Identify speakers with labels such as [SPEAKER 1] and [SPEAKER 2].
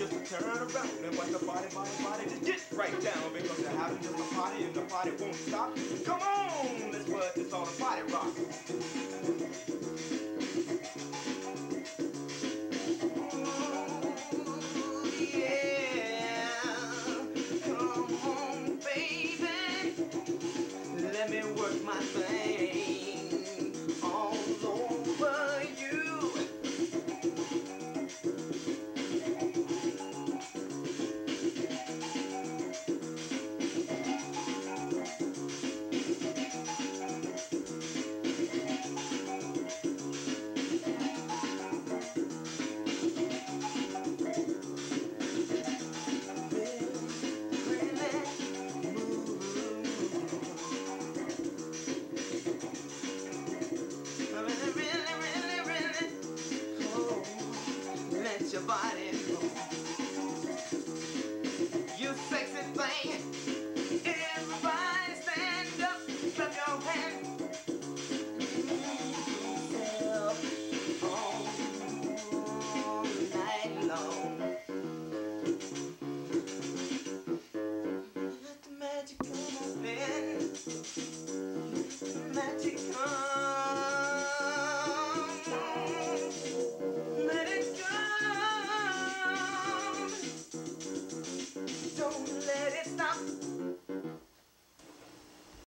[SPEAKER 1] just turn around and watch the body, body, body just get right down because they're having just a party and the party won't stop. Come on, let's put this on a party rock. your body. You sexy thing. Everybody stand up, clap your hands. All night. Let the magic come on in. let it stop.